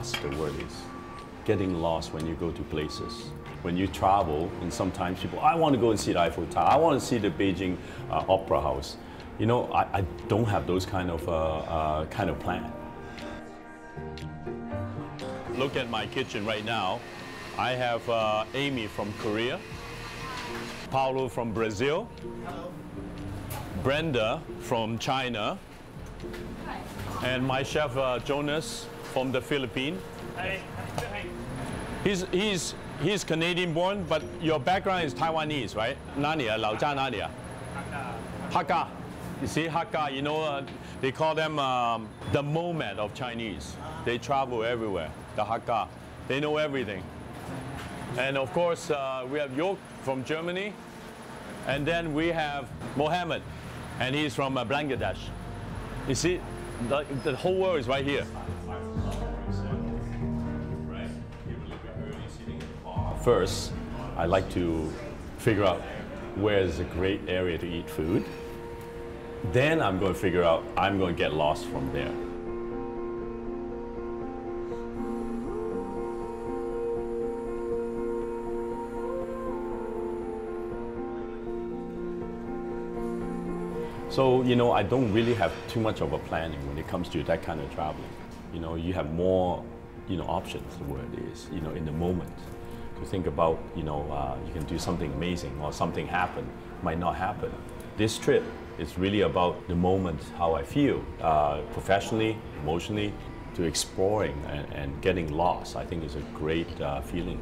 lost, the word is. Getting lost when you go to places. When you travel, and sometimes people, I want to go and see the Eiffel Tower, I want to see the Beijing uh, Opera House. You know, I, I don't have those kind of, uh, uh, kind of plan. Look at my kitchen right now. I have uh, Amy from Korea, Paulo from Brazil, Brenda from China, and my chef uh, Jonas from the Philippines. He's, he's, he's Canadian born, but your background is Taiwanese, right? Nania, Lao Jia Nania. Hakka. You see, Hakka, you know, uh, they call them um, the moment of Chinese. They travel everywhere, the Hakka. They know everything. And of course, uh, we have York from Germany. And then we have Mohammed, and he's from uh, Bangladesh. You see, the, the whole world is right here. First, I like to figure out where is a great area to eat food. Then I'm going to figure out, I'm going to get lost from there. So, you know, I don't really have too much of a planning when it comes to that kind of traveling. You know, you have more, you know, options, the word is, you know, in the moment. To think about, you know, uh, you can do something amazing or something happen, might not happen. This trip is really about the moment, how I feel, uh, professionally, emotionally, to exploring and, and, getting lost. I think is a great uh, feeling.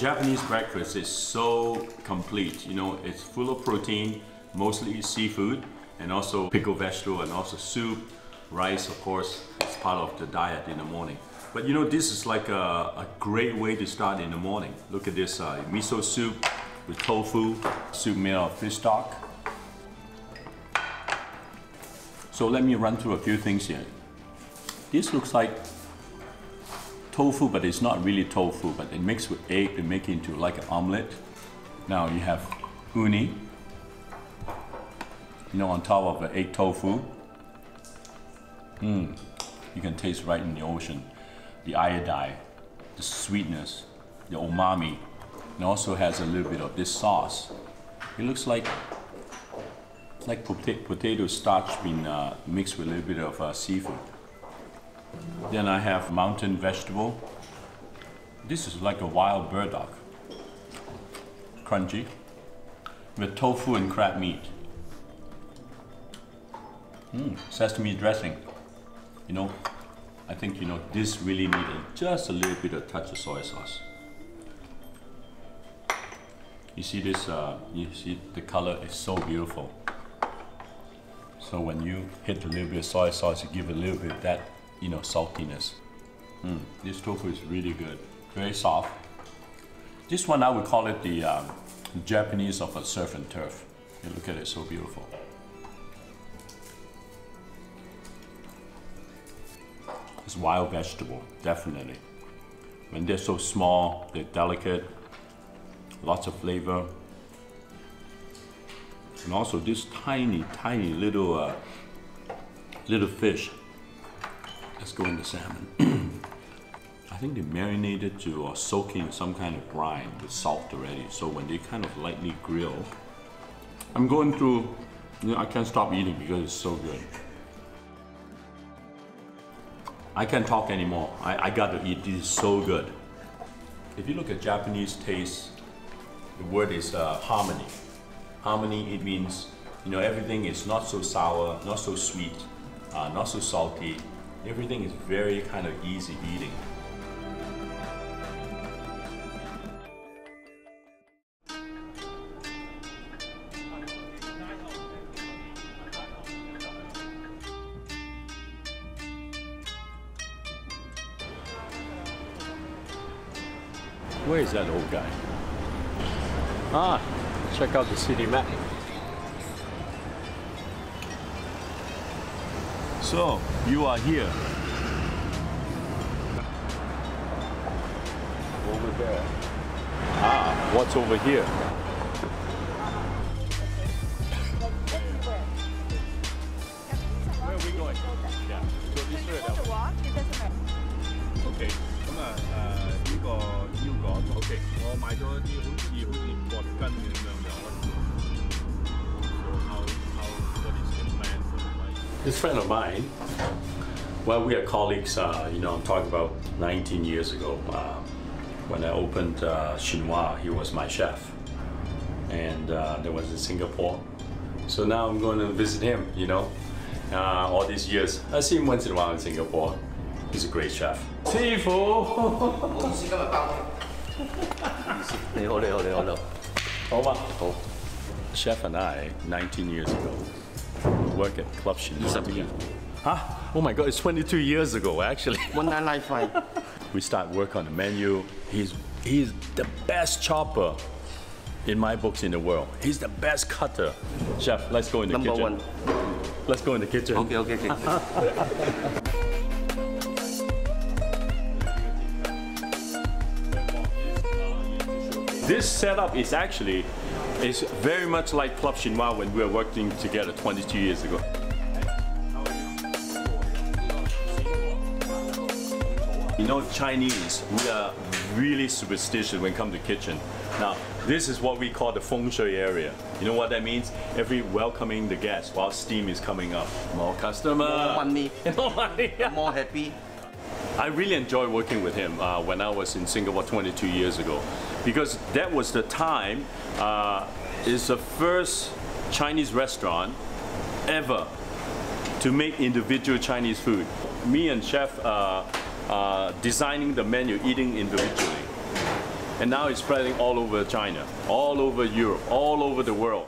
Japanese breakfast is so complete. You know, it's full of protein, mostly seafood, and also pickled vegetable, and also soup, rice, of course, it's part of the diet in the morning. But you know, this is like a, a great way to start in the morning. Look at this uh, miso soup with tofu, soup made of fish stock. So let me run through a few things here. This looks like tofu, but it's not really tofu, but it mixed with egg to make it into like an omelet. Now you have uni, you know, on top of the egg tofu. Mmm, you can taste right in the ocean. The iodine, the sweetness, the umami. It also has a little bit of this sauce. It looks like like potato starch being uh, mixed with a little bit of uh, seafood. Then I have mountain vegetable. This is like a wild burdock. Crunchy. With tofu and crab meat. Mm, sesame dressing. You know, I think you know this really needed just a little bit of touch of soy sauce. You see this, uh, you see the color is so beautiful. So when you hit a little bit of soy sauce, you give a little bit of that you know, saltiness. Mm, this tofu is really good, very soft. This one I would call it the um, Japanese of a surf and turf. You look at it, so beautiful. It's wild vegetable, definitely. When they're so small, they're delicate, lots of flavor. And also this tiny, tiny little, uh, little fish Let's go into salmon. I think they marinated to or soak in some kind of brine with salt already. So when they kind of lightly grill, I'm going through, you know, I can't stop eating because it's so good. I can't talk anymore. I, I got to eat. This is so good. If you look at Japanese taste, the word is uh, harmony. Harmony, it means You know, everything is not so sour, not so sweet, uh, not so salty. Everything is very kind of easy eating. Where is that old guy? Ah, check out the city map. So, you are here. Over there. Ah, what's over here? friend of mine, well, we are colleagues, uh, you know, I'm talking about 19 years ago. Uh, when I opened uh, Chinois, he was my chef. And uh, that was in Singapore. So now I'm going to visit him, you know, uh, all these years. I see him once in a while in Singapore. He's a great chef. 师傅，意思今日包你好，你好，你好，你好。好吗？好。Chef and I, 19 years ago, work at Club Chinois 20 together. Huh? Oh my God, it's 22 years ago, actually. One nine nine five。we start work on the menu. He's he's the best chopper in my books in the world. He's the best cutter. Chef, let's go in the Number kitchen. one。Let's go in the kitchen. OK OK OK。This setup is actually is very much like Club Chinois when we were working together 22 years ago. You know, Chinese, we are really superstitious when it comes to kitchen. Now, this is what we call the feng shui area. You know what that means? Every welcoming the guest while steam is coming up. More customer. More money. More money. More happy。I really enjoy working with him uh, when I was in Singapore 22 years ago, because that was the time. Uh, it's the first Chinese restaurant ever to make individual Chinese food. Me and chef uh, uh, designing the menu, eating individually, and now it's spreading all over China, all over Europe, all over the world.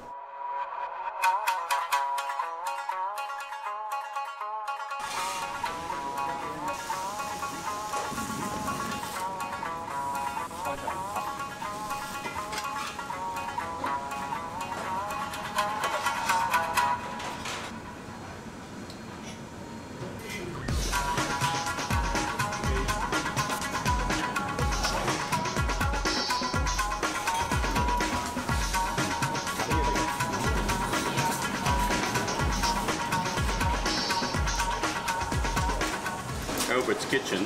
Albert's Kitchen.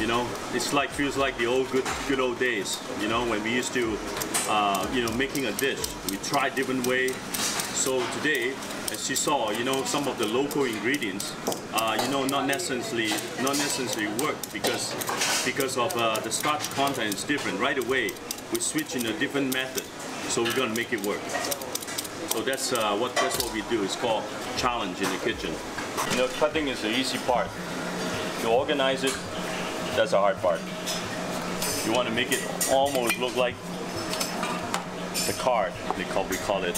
You know, it's like feels like the old good good old days. You know, when we used to, uh, you know, making a dish. We try different way. So today, as you saw, you know, some of the local ingredients, uh, you know, not necessarily not necessarily work because because of uh, the starch content is different. Right away, we switch in a different method. So we're gonna make it work. So that's uh, what that's what we do. It's called challenge in the kitchen. You know, cutting is the easy part. To organize it, that's the hard part. You want to make it almost look like the card, they call, we call it.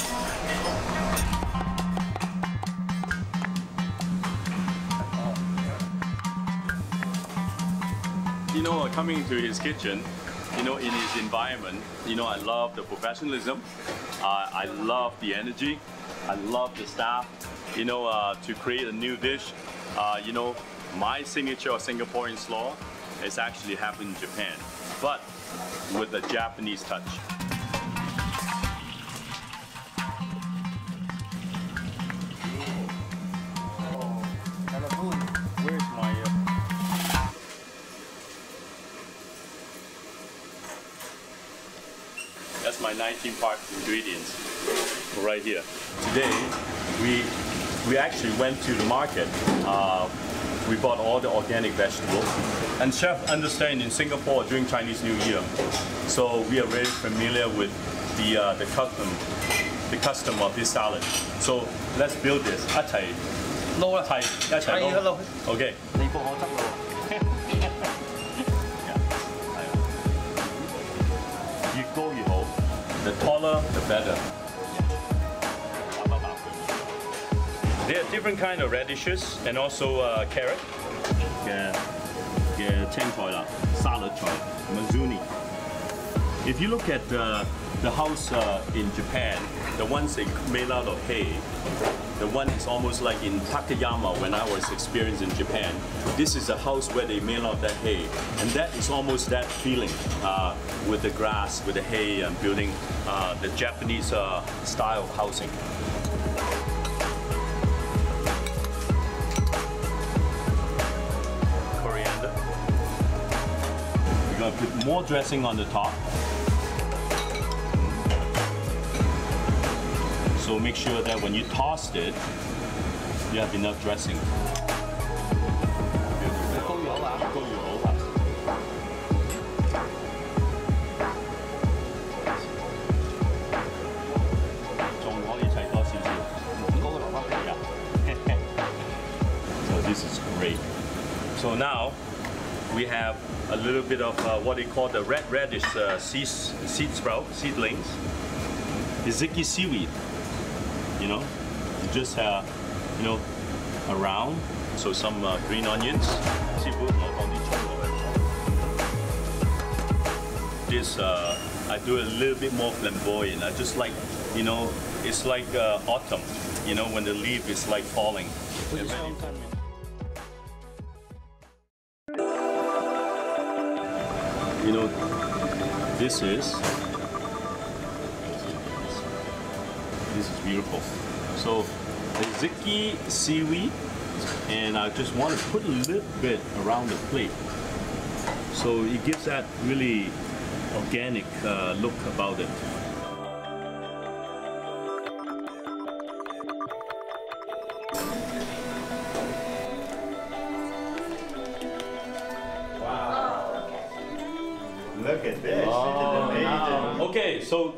You know, coming to his kitchen, you know, in his environment, you know, I love the professionalism. Uh, I love the energy. I love the staff. You know, uh, to create a new dish, uh, you know, my signature of Singaporean slaw is actually happened in Japan, but with a Japanese touch. Uh... That's my 19 part ingredients right here. Today, we we actually went to the market. Uh, we bought all the organic vegetables. And chef understand in Singapore during Chinese New Year, so we are very familiar with the uh, the custom the custom of this salad. So let's build this. 一齐捞啦，砌一齐砌捞捞。 OK。你帮我执咯。越高越好，the taller the better。 There are different kind of radishes and also uh, carrot 嘅嘅青菜啦，沙律菜 mizuna. If you look at the the house uh, in Japan, the ones they made out of hay, the one is almost like in Takayama when I was experienced in Japan. This is a house where they made out that hay, and that is almost that feeling uh, with the grass, with the hay, and building uh, the Japanese uh, style of housing. more dressing on the top. So make sure that when you toss it, you have enough dressing. So this is great. So now we have a little bit of uh, what they call the red radish uh, seed, seed sprout, seedlings, hijiki seaweed, you know, you just have, you know, around, so some uh, green onions, This, uh, I do a little bit more flamboyant, I just like, you know, it's like uh, autumn, you know, when the leaf is like falling. You know, this is this is beautiful. So ziki seaweed, and I just want to put a little bit around the plate, so it gives that really organic uh, look about it.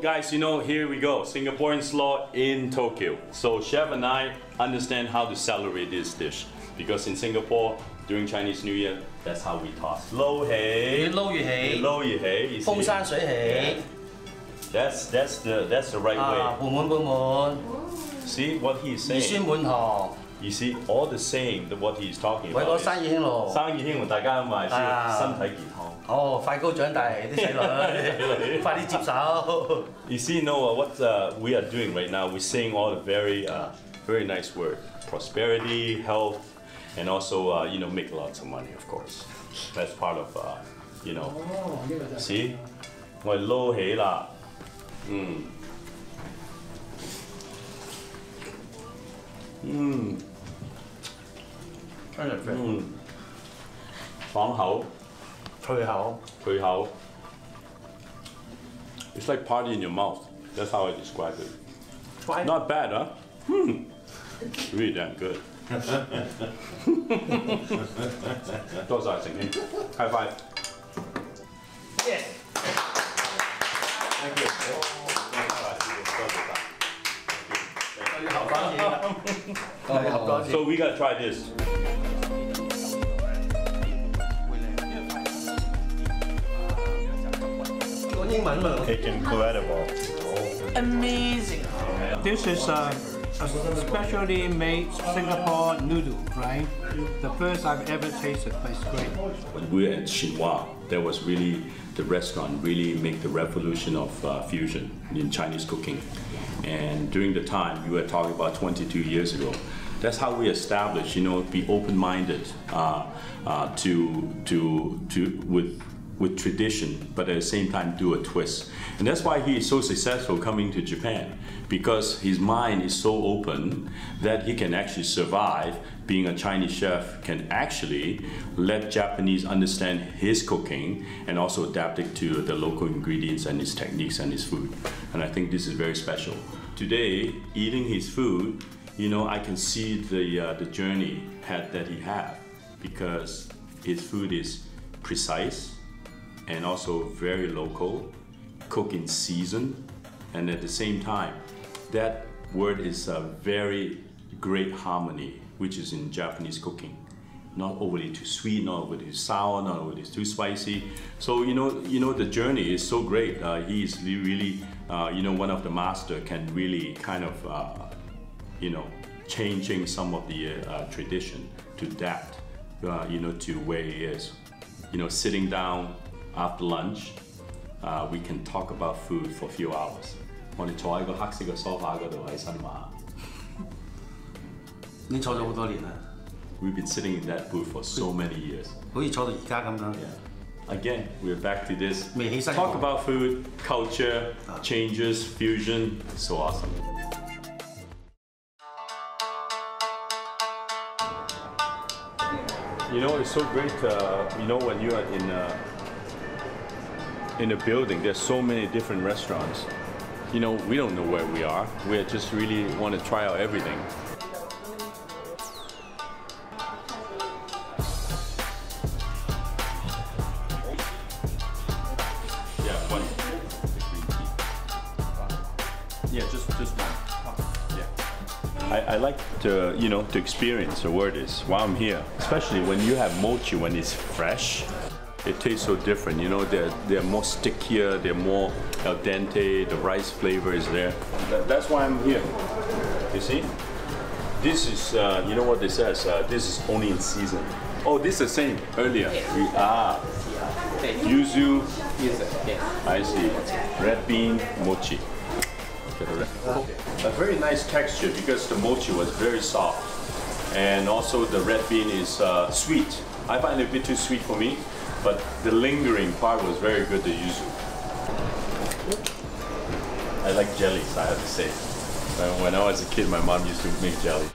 guys, you know, here we go. Singaporean slaw in Tokyo. So chef and I understand how to celebrate this dish because in Singapore during Chinese New Year, that's how we toss. Low 越 hey, 捞越起， low 起, you 风 see? 生水起， That's that's the that's the right 啊， way. 盘满盘满， See what he's 儿 saying. 孙满堂， You see all the saying that what he's talking 为个 about. 生意兴隆。生意兴隆，大家咪先啊身体健康。 哦，快高长大啲仔女，快啲接手。 You see, Noah, what uh, we are doing right now, we're saying all the very, uh, very nice word: prosperity, health, and also, uh, you know, make lots of money, of course. That's part of, uh, you know. See, 我哋捞起啦，嗯，嗯嗯，爽口， 脆口，脆口。It's like party in your mouth. That's how I describe it. Not bad, huh? Hmm. Really damn good. 多谢成兄，high five。 Thank you. 合多次，我哋合多次。 So we gotta try this. It's incredible. amazing. This is a, a specially made Singapore noodle, right? The first I've ever tasted, but it's great. When we were at Chinois, that was really the restaurant really make the revolution of uh, fusion in Chinese cooking. And during the time you were talking about 22 years ago, that's how we established, you know, be open-minded uh, uh, to to to with with tradition, but at the same time do a twist. And that's why he is so successful coming to Japan, because his mind is so open that he can actually survive being a Chinese chef, can actually let Japanese understand his cooking and also adapt it to the local ingredients and his techniques and his food. And I think this is very special. Today, eating his food, you know, I can see the, uh, the journey had, that he had because his food is precise, and also very local, cook in season, and at the same time, that word is a very great harmony, which is in Japanese cooking. Not overly too sweet, not overly sour, not overly too spicy. So you know, you know, the journey is so great. Uh, he is really, uh, you know, one of the master can really kind of, uh, you know, changing some of the uh, tradition to adapt, uh, you know, to where he is. You know, sitting down after lunch, uh, we can talk about food for a few hours. 我哋坐喺个黑色嘅 sofa 嗰度喺新马。你坐咗好多年啦， We've been sitting in that booth for so many years. 好似坐到而家咁样。 Again, we're back to this. 未起身 Talk 过 about food, culture, changes, fusion. So awesome. You know, it's so great. Uh, you know, when you are in a, in a building, there's so many different restaurants. You know, we don't know where we are. We just really want to try out everything. Yeah, one. Yeah, just just one. Yeah. I, I like to you know to experience the word is while I'm here, especially when you have mochi when it's fresh. It tastes so different, you know. They're they're more stickier, they're more al dente. The rice flavor is there. That- that's why I'm here. You see, this is uh, you know what this says. Uh, this is only in season. Oh, this is the same earlier. We, ah, yuzu. I see. Red bean mochi. Okay, A very nice texture because the mochi was very soft, and also the red bean is uh, sweet. I find it a bit too sweet for me, but the lingering part was very good. The yuzu. I like jellies. I have to say. When- I was a kid, my mom used to make jelly.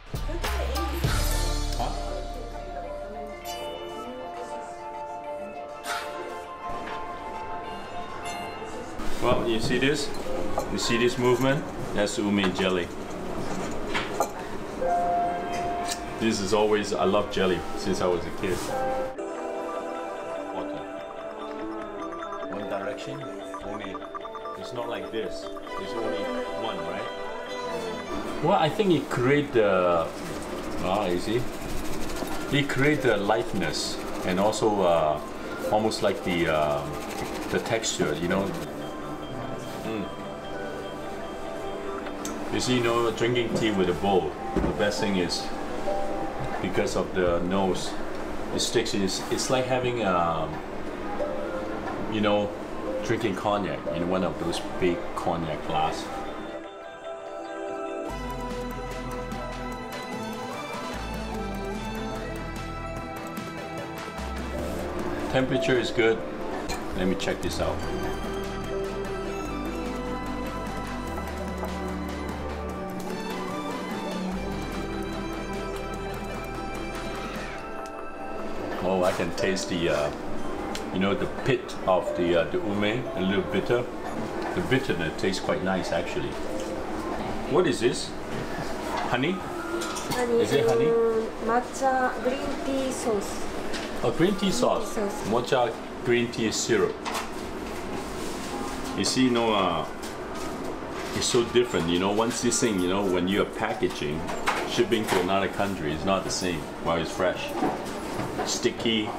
Well, you see this? You see this movement? That's ume jelly. This is always, I love jelly since I was a kid. Well, I think it create the, ah, you see? It create the lightness and also uh, almost like the, uh, the texture, you know, You see, you know, drinking tea with a bowl, the best thing is because of the nose, it sticks. It's, it's like having, um, you know, drinking cognac in one of those big cognac glass. Temperature is good. Let me check this out. Oh, I can taste the, uh, you know, the pit of the uh, the ume, a little bitter. The bitterness tastes quite nice actually. What is this? Honey? honey, Is it honey? um, matcha green tea sauce. A green tea sauce. Mocha green tea syrup. You see, you know, uh, it's so different. You know, once this thing, you know, when you're packaging, shipping to another country is not the same while it's fresh. Sticky.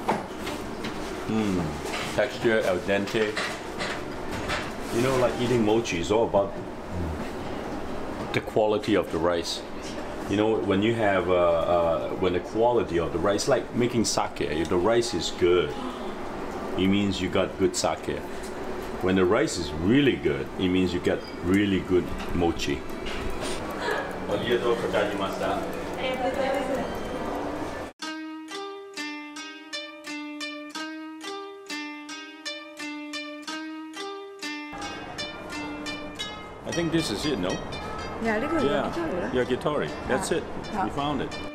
Mmm. Texture al dente. You know, like eating mochi is all about the quality of the rice. You know, when you have uh, uh, when the quality of the rice, like making sake, if the rice is good, it means you got good sake. When the rice is really good, it means you get really good mochi. I think this is it, no? Yeah, Yakitori. Yakitori. That's it. We found it.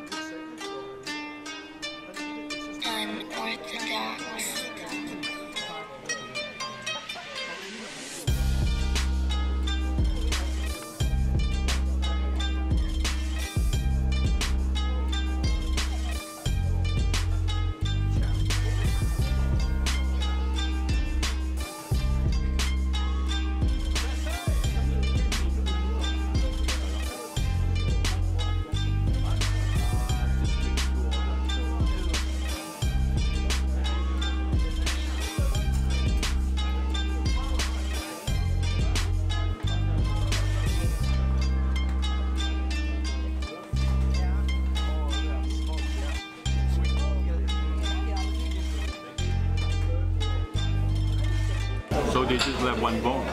they just left one bone.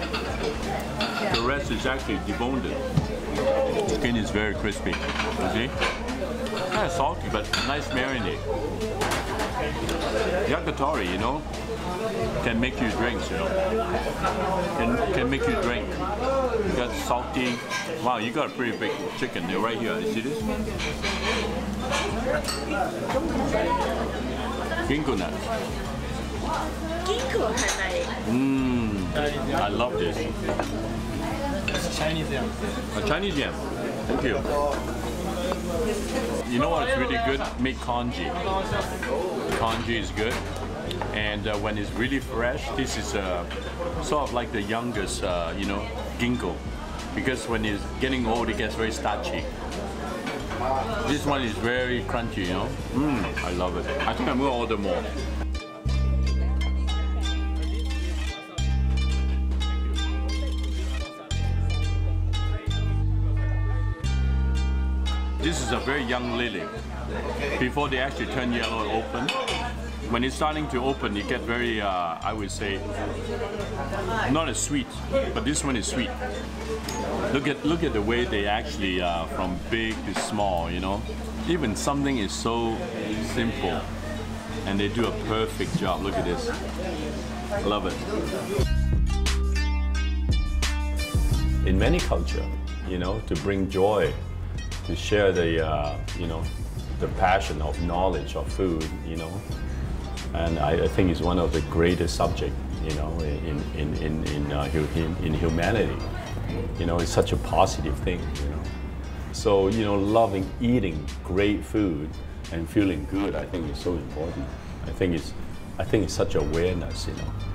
The rest is actually deboned. Skin is very crispy. You see? Kind of salty, but nice marinade. Yakitori, you know, can make you drinks, you know. Can, can make you drink. You got salty. Wow, you got a pretty big chicken there right here. You see this? Ginkgo nuts. 金库系咪？ Mmm, I love this. Chinese yam. A Chinese yam. Thank you. You know what's really good? Make congee. Congee is good. And uh, when it's really fresh, this is uh, sort of like the youngest, uh, you know, ginkgo. Because when it's getting old, it gets very starchy. This one is very crunchy, you know. Mmm, I love it. I think I'm gonna order more. This is a very young lily. Before they actually turn yellow and open, when it's starting to open, it gets very, uh, I would say, not as sweet, but this one is sweet. Look at look at the way they actually uh, from big to small. You know, even something is so simple, and they do a perfect job. Look at this. Love it. In many culture, you know, to bring joy to share the uh, you know the passion of knowledge of food you know? And I, I think it's one of the greatest subject you know in in in in, uh, in in humanity. You know it's such a positive thing you know? So you know loving eating great food and feeling good I think is so important. I think it's I think it's such awareness you know